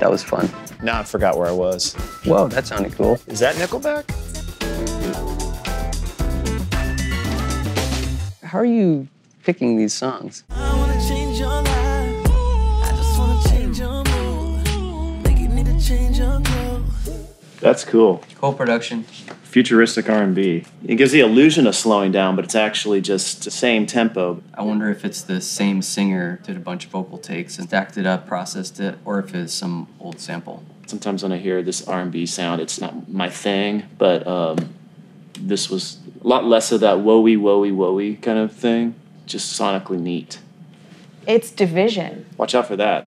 That was fun. Now I forgot where I was. Whoa, that sounded cool. Is that Nickelback? How are you picking these songs? I wanna change your life. I just wanna change your mood. Think you need to change your clothes. That's cool. Cool production. Futuristic R&B. It gives the illusion of slowing down, but it's actually just the same tempo. I wonder if it's the same singer did a bunch of vocal takes and stacked it up, processed it, or if it's some old sample. Sometimes when I hear this R&B sound, it's not my thing, but um, this was a lot less of that woey woey woey kind of thing. Just sonically neat. It's dvsn. Watch out for that.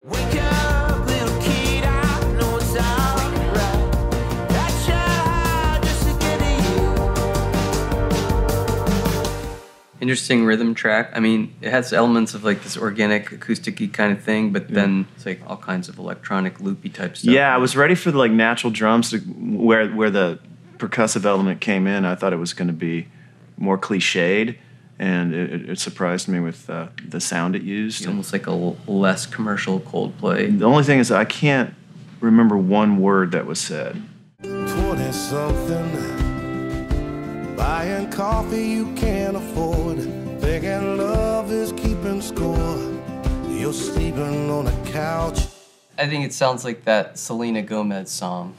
Interesting rhythm track. I mean, it has elements of like this organic, acousticy kind of thing, but then it's like all kinds of electronic, loopy type stuff. Yeah, I was ready for the like natural drums to, where where the percussive element came in. I thought it was going to be more cliched, and it, it- it surprised me with uh, the sound it used. almost like a l- less commercial Coldplay. The only thing is, I can't remember one word that was said. 20 something. Buying coffee you can't afford. On a couch. I think it sounds like that Selena Gomez song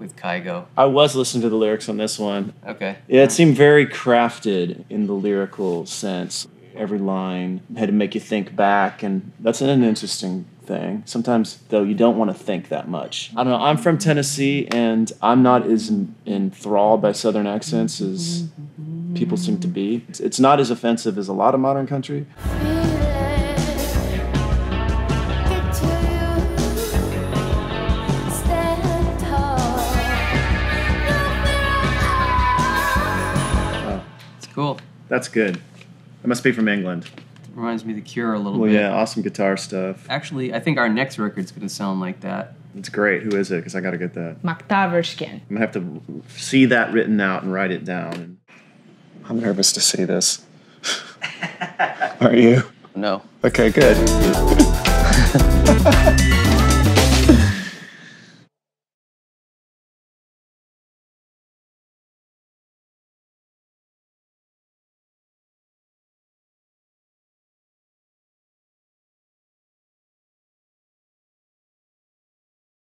with Kygo. I was listening to the lyrics on this one. Okay. Yeah, it seemed very crafted in the lyrical sense. Every line had to make you think back, and that's an interesting thing. Sometimes, though, you don't want to think that much. I don't know. I'm from Tennessee, and I'm not as enthralled by Southern accents as people seem to be. It's- It's not as offensive as a lot of modern country. Cool. That's good. I must be from England. Reminds me of The Cure a little Well, bit. yeah, awesome guitar stuff. Actually, I think our next record's gonna sound like that. It's great. Who is it? Because I got to get that. Makthaverskan. I'm gonna have to see that written out and write it down. I'm nervous to see this. Are you? No. Okay, good.